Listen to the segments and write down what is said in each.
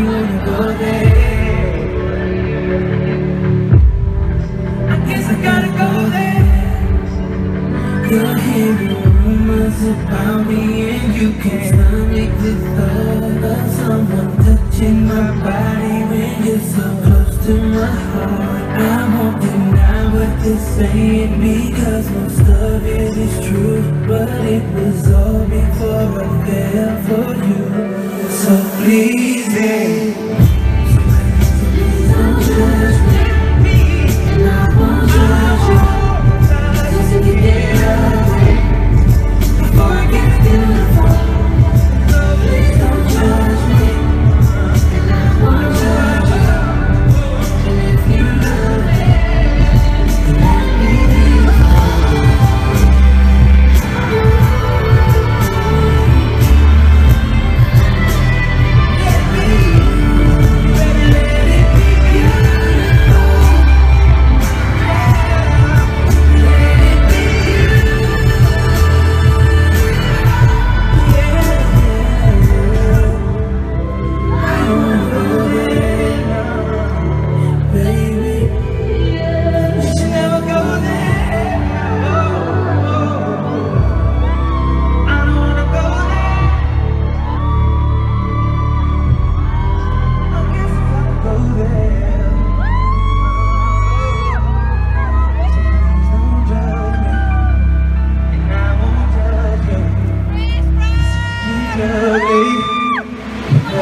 I guess I gotta go there. You're hearing rumors about me and you can't stomach the thought of someone touching my body when you're so close to my heart. I won't deny what they're saying because most of it is true, but it was all before I fell for you. So please, baby.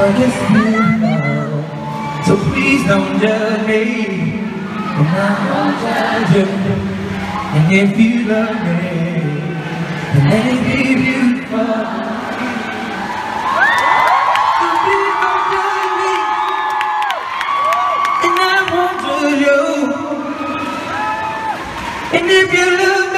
I guess you know. So please don't judge me, and I won't judge you. And if you love me, then let it be beautiful. So please don't judge me, and I won't judge you. And if you love